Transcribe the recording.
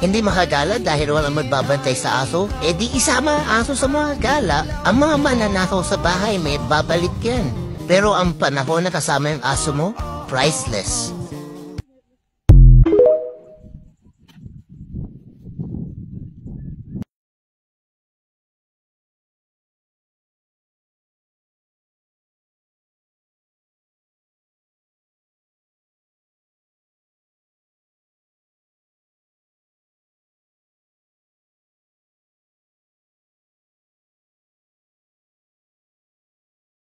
hindi makagala dahil walang magbabantay sa aso, eh di isama aso sa mga gala. Ang mga mananakaw sa bahay may babalik yan. Pero ang panahon na kasama yung aso mo, priceless.